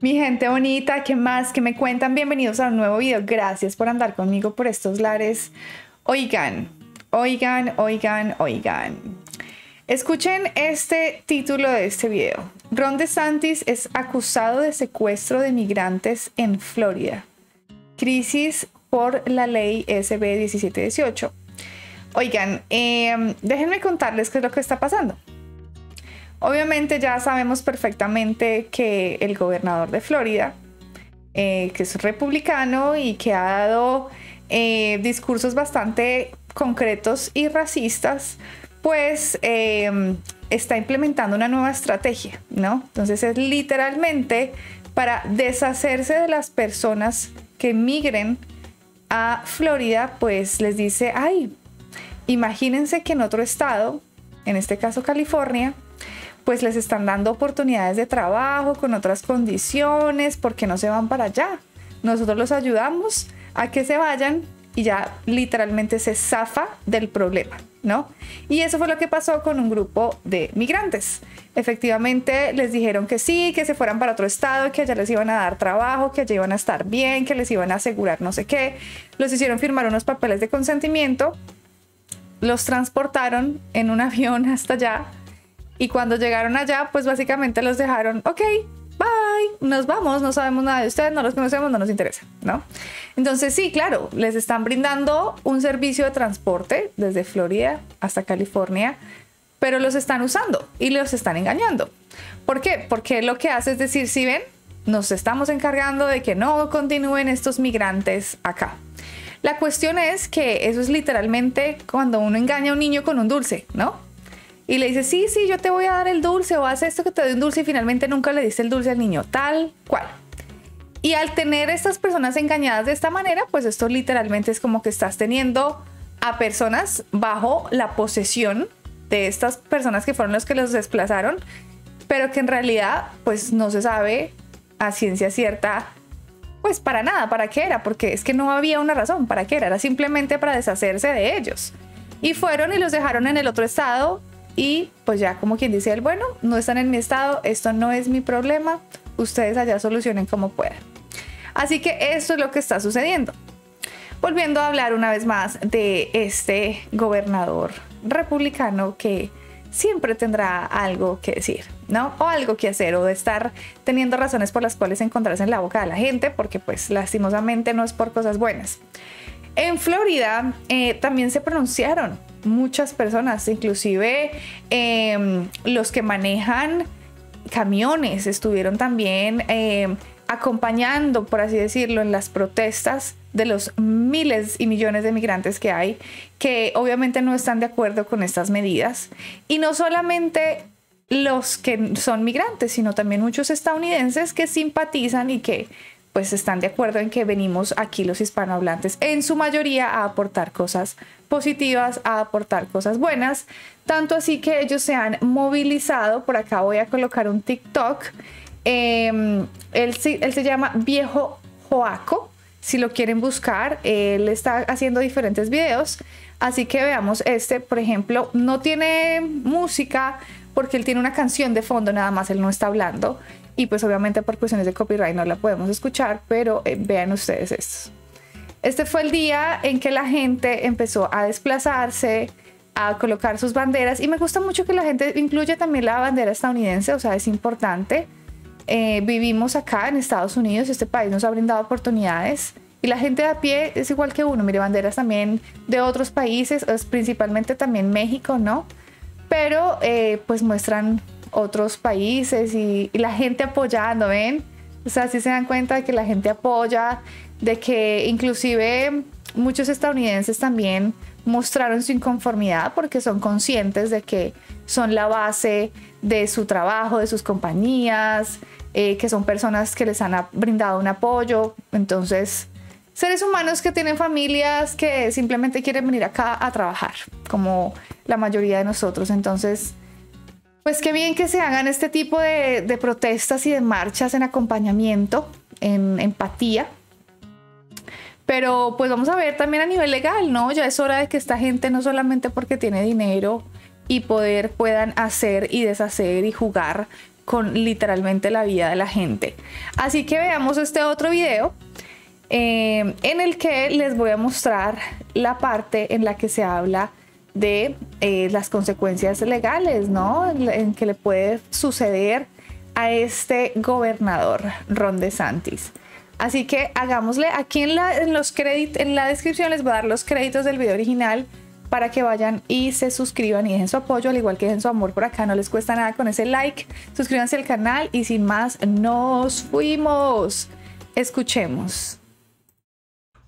Mi gente bonita, ¿qué más? ¿Qué me cuentan? Bienvenidos a un nuevo video. Gracias por andar conmigo por estos lares. Oigan, oigan, oigan, oigan. Escuchen este título de este video. Ron DeSantis es acusado de secuestro de migrantes en Florida. Crisis por la ley SB 1718. Oigan, em, déjenme contarles qué es lo que está pasando. Obviamente ya sabemos perfectamente que el gobernador de Florida, eh, que es republicano y que ha dado eh, discursos bastante concretos y racistas, pues em, está implementando una nueva estrategia, ¿no? Entonces es literalmente para deshacerse de las personas que migren a Florida, pues les dice, ay, imagínense que en otro estado, en este caso California, pues les están dando oportunidades de trabajo con otras condiciones, porque no se van para allá. Nosotros los ayudamos a que se vayan y ya literalmente se zafa del problema, ¿no? Y eso fue lo que pasó con un grupo de migrantes. Efectivamente les dijeron que sí, que se fueran para otro estado, que allá les iban a dar trabajo, que allá iban a estar bien, que les iban a asegurar no sé qué. Los hicieron firmar unos papeles de consentimiento, los transportaron en un avión hasta allá y cuando llegaron allá, pues básicamente los dejaron, ok, bye, nos vamos, no sabemos nada de ustedes, no los conocemos, no nos interesa, ¿no? Entonces sí, claro, les están brindando un servicio de transporte desde Florida hasta California, pero los están usando y los están engañando. ¿Por qué? Porque lo que hace es decir, si ven, nos estamos encargando de que no continúen estos migrantes acá. La cuestión es que eso es literalmente cuando uno engaña a un niño con un dulce, ¿no? Y le dice, sí, sí, yo te voy a dar el dulce o haz esto que te doy un dulce y finalmente nunca le diste el dulce al niño, tal cual. Y al tener estas personas engañadas de esta manera, pues esto literalmente es como que estás teniendo a personas bajo la posesión de estas personas que fueron los que los desplazaron, pero que en realidad pues no se sabe a ciencia cierta pues para nada, para qué era, porque es que no había una razón para qué era, era simplemente para deshacerse de ellos. Y fueron y los dejaron en el otro estado y pues ya como quien dice el bueno, no están en mi estado, esto no es mi problema, ustedes allá solucionen como puedan. Así que esto es lo que está sucediendo. Volviendo a hablar una vez más de este gobernador republicano que siempre tendrá algo que decir, ¿no? O algo que hacer, o de estar teniendo razones por las cuales encontrarse en la boca de la gente, porque pues lastimosamente no es por cosas buenas. En Florida eh, también se pronunciaron muchas personas, inclusive em, los que manejan camiones estuvieron también em, acompañando, por así decirlo, en las protestas de los miles y millones de migrantes que hay, que obviamente no están de acuerdo con estas medidas. Y no solamente los que son migrantes, sino también muchos estadounidenses que simpatizan y que pues están de acuerdo en que venimos aquí los hispanohablantes en su mayoría a aportar cosas positivas, a aportar cosas buenas, tanto así que ellos se han movilizado, por acá voy a colocar un TikTok, él, él se llama Viejo Joaco, si lo quieren buscar, él está haciendo diferentes videos, así que veamos este, por ejemplo, no tiene música porque él tiene una canción de fondo nada más, él no está hablando y pues obviamente por cuestiones de copyright no la podemos escuchar, pero eh, vean ustedes esto. Este fue el día en que la gente empezó a desplazarse, a colocar sus banderas y me gusta mucho que la gente incluya también la bandera estadounidense, o sea, es importante. Eh, vivimos acá en Estados Unidos, este país nos ha brindado oportunidades y la gente de a pie es igual que uno, mire banderas también de otros países, principalmente también México, ¿no? Pero eh, pues muestran otros países y, la gente apoyando, ¿ven? O sea, si se dan cuenta de que la gente apoya, de que inclusive muchos estadounidenses también mostraron su inconformidad porque son conscientes de que son la base de su trabajo, de sus compañías, eh, que son personas que les han brindado un apoyo. Entonces, seres humanos que tienen familias que simplemente quieren venir acá a trabajar, como la mayoría de nosotros. Entonces, pues qué bien que se hagan este tipo de, protestas y de marchas en acompañamiento, en empatía. Pero pues vamos a ver también a nivel legal, ¿no? Ya es hora de que esta gente no solamente porque tiene dinero y poder puedan hacer y deshacer y jugar con literalmente la vida de la gente. Así que veamos este otro video eh, en el que les voy a mostrar la parte en la que se habla de eh, las consecuencias legales, ¿no? En que le puede suceder a este gobernador, Ron DeSantis. Así que hagámosle aquí en los en la descripción les voy a dar los créditos del video original para que vayan y se suscriban y dejen su apoyo, al igual que dejen su amor por acá. No les cuesta nada con ese like. Suscríbanse al canal y sin más, nos fuimos. Escuchemos.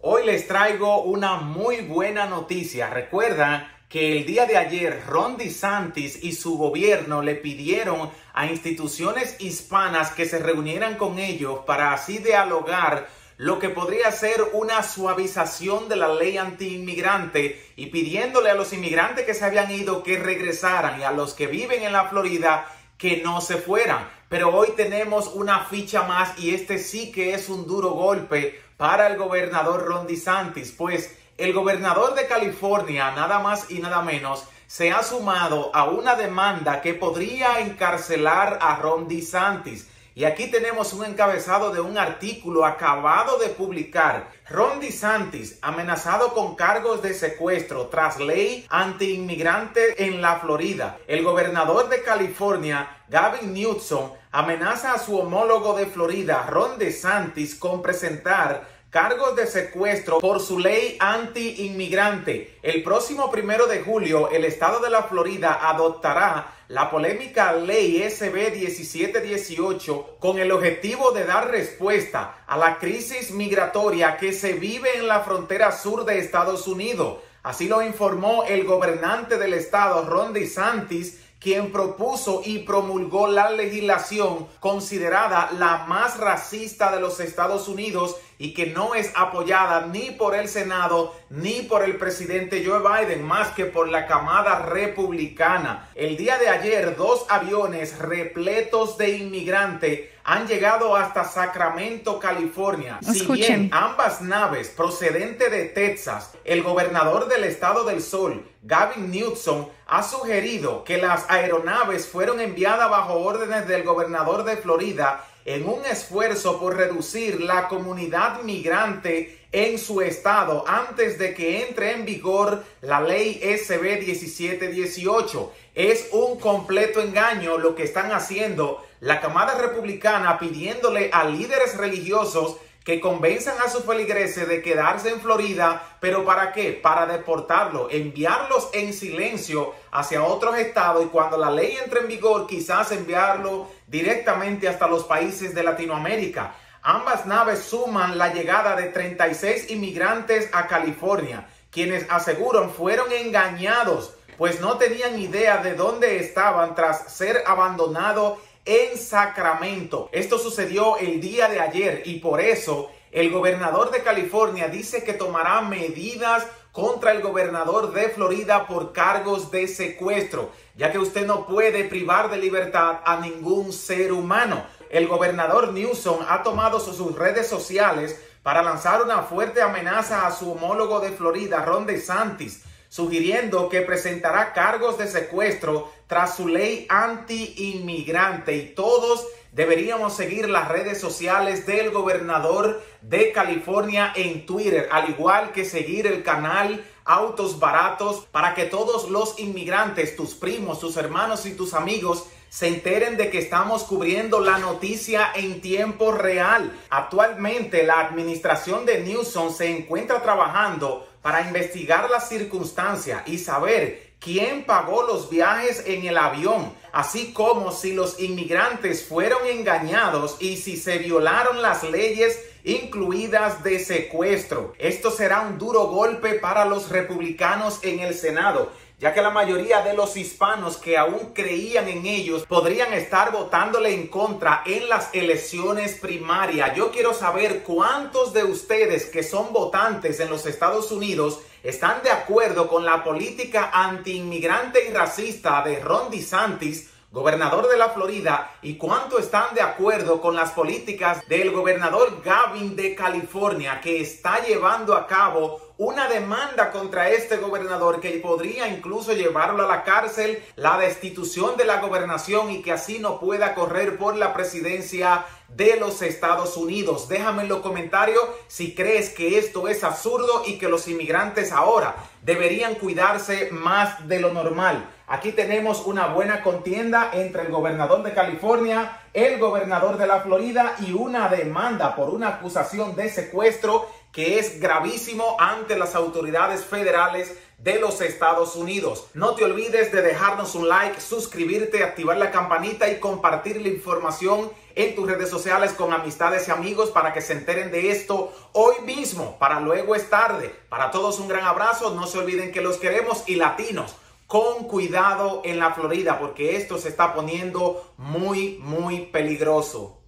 Hoy les traigo una muy buena noticia. Recuerda que el día de ayer Ron DeSantis y su gobierno le pidieron a instituciones hispanas que se reunieran con ellos para así dialogar lo que podría ser una suavización de la ley anti-inmigrante y pidiéndole a los inmigrantes que se habían ido que regresaran y a los que viven en la Florida que no se fueran. Pero hoy tenemos una ficha más y este sí que es un duro golpe para el gobernador Ron DeSantis, pues el gobernador de California, nada más y nada menos, se ha sumado a una demanda que podría encarcelar a Ron DeSantis. Y aquí tenemos un encabezado de un artículo acabado de publicar. Ron DeSantis amenazado con cargos de secuestro tras ley anti-inmigrante en la Florida. El gobernador de California, Gavin Newsom, amenaza a su homólogo de Florida, Ron DeSantis, con presentar cargos de secuestro por su ley anti-inmigrante. El próximo primero de julio, el estado de la Florida adoptará la polémica ley SB 1718 con el objetivo de dar respuesta a la crisis migratoria que se vive en la frontera sur de Estados Unidos. Así lo informó el gobernante del estado, Ron DeSantis, quien propuso y promulgó la legislación considerada la más racista de los Estados Unidos y que no es apoyada ni por el Senado ni por el presidente Joe Biden, más que por la camada republicana. El día de ayer, dos aviones repletos de inmigrantes han llegado hasta Sacramento, California. Si bien ambas naves procedentes de Texas, el gobernador del estado del Sol, Gavin Newsom, ha sugerido que las aeronaves fueron enviadas bajo órdenes del gobernador de Florida en un esfuerzo por reducir la comunidad migrante en su estado antes de que entre en vigor la ley SB 1718. Es un completo engaño lo que están haciendo la Camada Republicana pidiéndole a líderes religiosos que convenzan a sus feligreses de quedarse en Florida, pero ¿para qué? Para deportarlos, enviarlos en silencio hacia otros estados y cuando la ley entre en vigor quizás enviarlo directamente hasta los países de Latinoamérica. Ambas naves suman la llegada de 36 inmigrantes a California, quienes aseguran fueron engañados, pues no tenían idea de dónde estaban tras ser abandonados en Sacramento. Esto sucedió el día de ayer y por eso el gobernador de California dice que tomará medidas contra el gobernador de Florida por cargos de secuestro, ya que usted no puede privar de libertad a ningún ser humano. El gobernador Newsom ha tomado sus redes sociales para lanzar una fuerte amenaza a su homólogo de Florida, Ron DeSantis, sugiriendo que presentará cargos de secuestro tras su ley anti-inmigrante y todos deberíamos seguir las redes sociales del gobernador de California en Twitter, al igual que seguir el canal Autos Baratos para que todos los inmigrantes, tus primos, tus hermanos y tus amigos se enteren de que estamos cubriendo la noticia en tiempo real. Actualmente la administración de Newsom se encuentra trabajando para investigar las circunstancias y saber quién pagó los viajes en el avión, así como si los inmigrantes fueron engañados y si se violaron las leyes incluidas de secuestro. Esto será un duro golpe para los republicanos en el Senado ya que la mayoría de los hispanos que aún creían en ellos podrían estar votándole en contra en las elecciones primarias. Yo quiero saber cuántos de ustedes que son votantes en los Estados Unidos están de acuerdo con la política anti-inmigrante y racista de Ron DeSantis gobernador de la Florida, y cuánto están de acuerdo con las políticas del gobernador Gavin de California, que está llevando a cabo una demanda contra este gobernador que podría incluso llevarlo a la cárcel, la destitución de la gobernación y que así no pueda correr por la presidencia de los Estados Unidos. Déjame en los comentarios si crees que esto es absurdo y que los inmigrantes ahora deberían cuidarse más de lo normal. Aquí tenemos una buena contienda entre el gobernador de California, el gobernador de la Florida y una demanda por una acusación de secuestro que es gravísimo ante las autoridades federales de los Estados Unidos. No te olvides de dejarnos un like, suscribirte, activar la campanita y compartir la información en tus redes sociales con amistades y amigos para que se enteren de esto hoy mismo, para luego es tarde. Para todos un gran abrazo, no se olviden que los queremos y latinos con cuidado en la Florida porque esto se está poniendo muy, muy peligroso.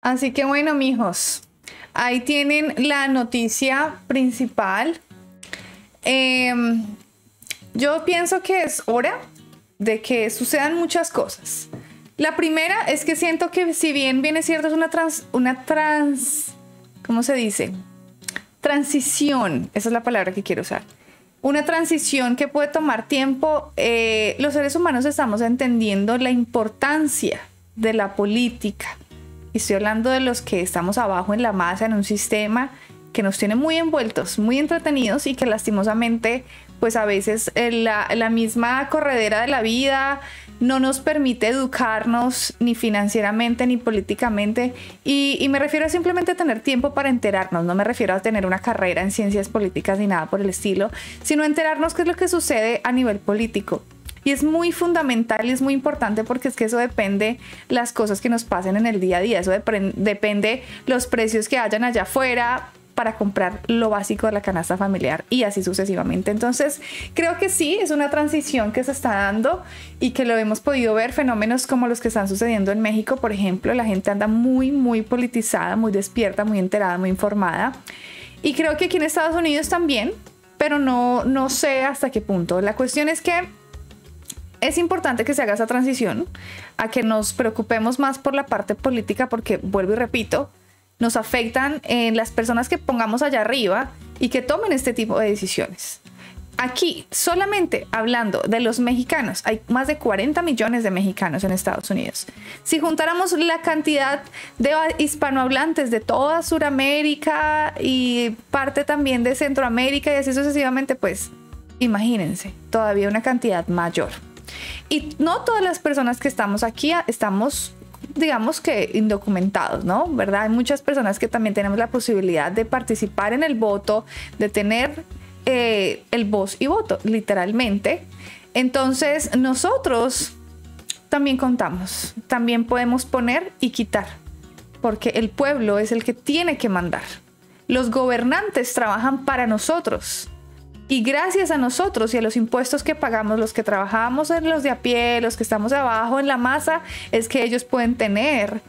Así que bueno, mijos, Ahí tienen la noticia principal. Em, yo pienso que es hora de que sucedan muchas cosas. La primera es que siento que si bien bien es cierto es una trans, una trans, ¿cómo se dice? Transición, esa es la palabra que quiero usar. Una transición que puede tomar tiempo. Eh, los seres humanos estamos entendiendo la importancia de la política, estoy hablando de los que estamos abajo en la masa, en un sistema que nos tiene muy envueltos, muy entretenidos y que lastimosamente, pues a veces eh, la misma corredera de la vida no nos permite educarnos ni financieramente ni políticamente. Y, me refiero a simplemente tener tiempo para enterarnos, no me refiero a tener una carrera en ciencias políticas ni nada por el estilo, sino enterarnos qué es lo que sucede a nivel político. Y es muy fundamental y es muy importante porque es que eso depende las cosas que nos pasen en el día a día, eso depende los precios que hayan allá afuera, para comprar lo básico de la canasta familiar y así sucesivamente. Entonces, creo que sí, es una transición que se está dando y que lo hemos podido ver, fenómenos como los que están sucediendo en México, por ejemplo, la gente anda muy, muy politizada, muy despierta, muy enterada, muy informada. Y creo que aquí en Estados Unidos también, pero no, no sé hasta qué punto. La cuestión es que es importante que se haga esa transición a que nos preocupemos más por la parte política porque, vuelvo y repito, nos afectan en las personas que pongamos allá arriba y que tomen este tipo de decisiones. Aquí, solamente hablando de los mexicanos, hay más de 40 millones de mexicanos en Estados Unidos. Si juntáramos la cantidad de hispanohablantes de toda Sudamérica y parte también de Centroamérica y así sucesivamente, pues imagínense, todavía una cantidad mayor. Y no todas las personas que estamos aquí estamos digamos que indocumentados, ¿no? ¿Verdad? Hay muchas personas que también tenemos la posibilidad de participar en el voto, de tener eh, el voz y voto, literalmente. Entonces, nosotros también contamos, también podemos poner y quitar, porque el pueblo es el que tiene que mandar. Los gobernantes trabajan para nosotros. Y gracias a nosotros y a los impuestos que pagamos, los que trabajamos en los de a pie, los que estamos abajo en la masa, es que ellos pueden tener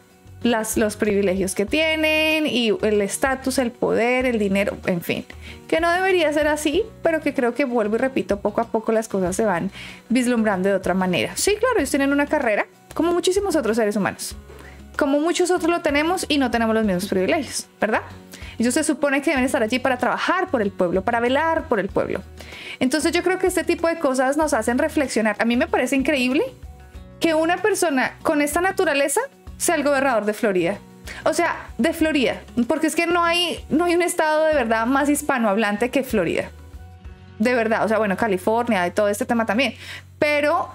las, los privilegios que tienen y el estatus, el poder, el dinero, en fin. Que no debería ser así, pero que creo que vuelvo y repito, poco a poco las cosas se van vislumbrando de otra manera. Sí, claro, ellos tienen una carrera, como muchísimos otros seres humanos. Como muchos otros lo tenemos y no tenemos los mismos privilegios, ¿verdad? Ellos se supone que deben estar allí para trabajar por el pueblo, para velar por el pueblo. Entonces yo creo que este tipo de cosas nos hacen reflexionar. A mí me parece increíble que una persona con esta naturaleza sea el gobernador de Florida. O sea, de Florida, porque es que no hay, no hay un estado de verdad más hispanohablante que Florida. De verdad, o sea, bueno, California y todo este tema también. Pero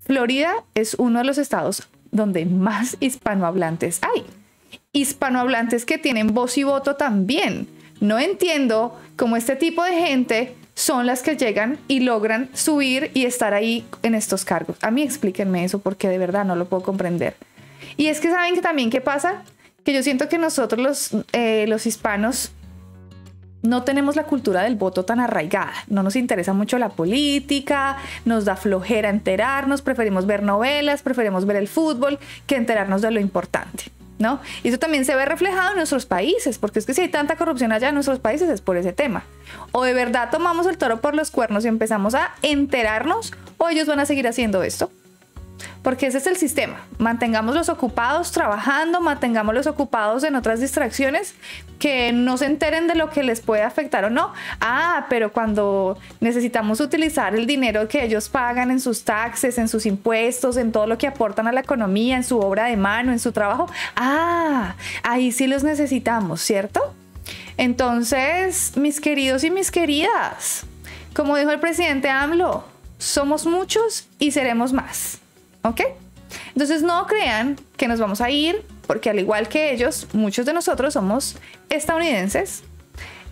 Florida es uno de los estados donde más hispanohablantes hay hispanohablantes que tienen voz y voto también. No entiendo cómo este tipo de gente son las que llegan y logran subir y estar ahí en estos cargos. A mí explíquenme eso porque de verdad no lo puedo comprender. Y es que saben que también qué pasa, que yo siento que nosotros los, eh, los hispanos no tenemos la cultura del voto tan arraigada. No nos interesa mucho la política, nos da flojera enterarnos, preferimos ver novelas, preferimos ver el fútbol que enterarnos de lo importante. ¿No? Y eso también se ve reflejado en nuestros países, porque es que si hay tanta corrupción allá en nuestros países es por ese tema. O de verdad tomamos el toro por los cuernos y empezamos a enterarnos, o ellos van a seguir haciendo esto. Porque ese es el sistema. Mantengámoslos ocupados trabajando, mantengámoslos ocupados en otras distracciones que no se enteren de lo que les puede afectar o no. Ah, pero cuando necesitamos utilizar el dinero que ellos pagan en sus taxes, en sus impuestos, en todo lo que aportan a la economía, en su obra de mano, en su trabajo, ah, ahí sí los necesitamos, ¿cierto? Entonces, mis queridos y mis queridas, como dijo el presidente AMLO, somos muchos y seremos más. ¿Ok? Entonces no crean que nos vamos a ir, porque al igual que ellos, muchos de nosotros somos estadounidenses,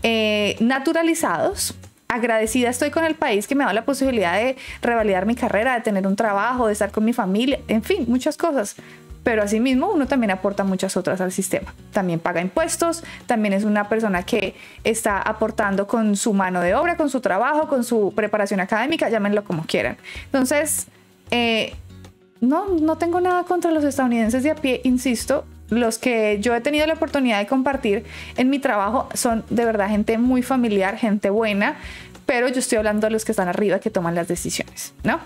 eh, naturalizados. Agradecida estoy con el país que me da la posibilidad de revalidar mi carrera, de tener un trabajo, de estar con mi familia, en fin, muchas cosas. Pero asimismo uno también aporta muchas otras al sistema. También paga impuestos, también es una persona que está aportando con su mano de obra, con su trabajo, con su preparación académica, llámenlo como quieran. Entonces, eh, no, no tengo nada contra los estadounidenses de a pie, insisto. Los que yo he tenido la oportunidad de compartir en mi trabajo son de verdad gente muy familiar, gente buena, pero yo estoy hablando de los que están arriba que toman las decisiones, ¿no?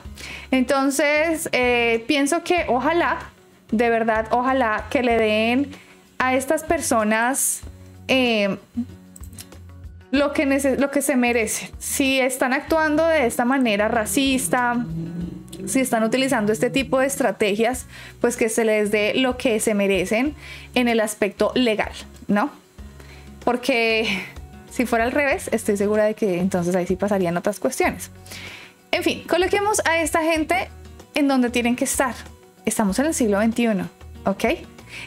Entonces, eh, pienso que ojalá, de verdad, ojalá que le den a estas personas eh, lo, que lo que se merecen. Si están actuando de esta manera racista, si están utilizando este tipo de estrategias, pues que se les dé lo que se merecen en el aspecto legal, ¿no? Porque si fuera al revés, estoy segura de que entonces ahí sí pasarían otras cuestiones. En fin, coloquemos a esta gente en donde tienen que estar. Estamos en el siglo XXI, ¿ok?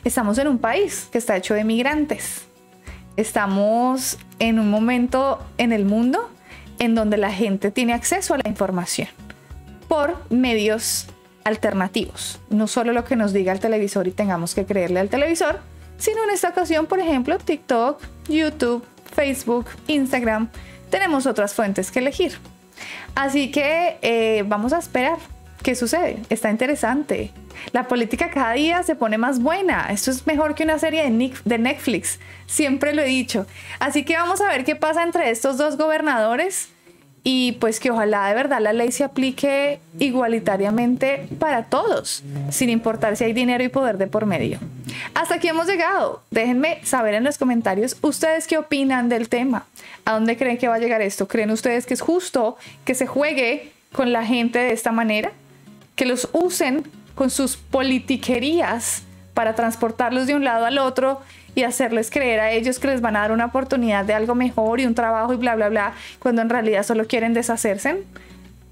Estamos en un país que está hecho de migrantes. Estamos en un momento en el mundo en donde la gente tiene acceso a la información por medios alternativos. No solo lo que nos diga el televisor y tengamos que creerle al televisor, sino en esta ocasión, por ejemplo, TikTok, YouTube, Facebook, Instagram. Tenemos otras fuentes que elegir. Así que eh, vamos a esperar qué sucede. Está interesante. La política cada día se pone más buena. Esto es mejor que una serie de Netflix. Siempre lo he dicho. Así que vamos a ver qué pasa entre estos dos gobernadores y pues que ojalá de verdad la ley se aplique igualitariamente para todos, sin importar si hay dinero y poder de por medio. Hasta aquí hemos llegado. Déjenme saber en los comentarios ustedes qué opinan del tema. ¿A dónde creen que va a llegar esto? ¿Creen ustedes que es justo que se juegue con la gente de esta manera? ¿Que los usen con sus politiquerías para transportarlos de un lado al otro y hacerles creer a ellos que les van a dar una oportunidad de algo mejor y un trabajo y bla, bla, bla, cuando en realidad solo quieren deshacerse.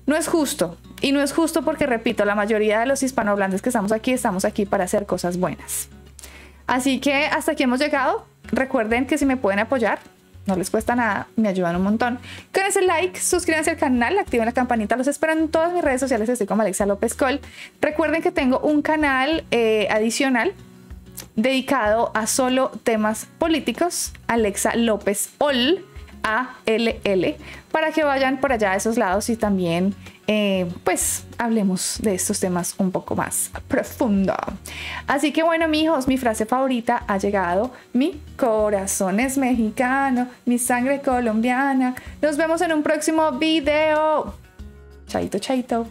No es justo. Y no es justo porque, repito, la mayoría de los hispanohablantes que estamos aquí estamos aquí para hacer cosas buenas. Así que hasta aquí hemos llegado. Recuerden que si me pueden apoyar, no les cuesta nada, me ayudan un montón. Con ese like, suscríbanse al canal, activen la campanita, los espero en todas mis redes sociales, estoy como Alexa López Col. Recuerden que tengo un canal eh, adicional dedicado a solo temas políticos, Alexa López Ol, A-L-L, para que vayan por allá a esos lados y también eh, pues hablemos de estos temas un poco más profundo. Así que bueno, mijos, mi frase favorita ha llegado. Mi corazón es mexicano, mi sangre colombiana. Nos vemos en un próximo video. Chaito, chaito.